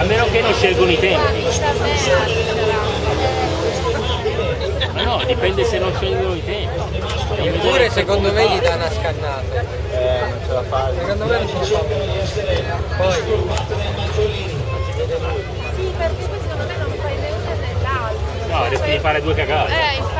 A meno che non scelgono i tempi. Ma no, dipende se non scelgono i tempi. eppure secondo me gli dà una scannata. Eh, non ce la fai. Secondo me non ce la fa. Poi Sì, perché poi secondo me non fai né una né l'altra No, rischi di fare due cagate. Eh, infatti,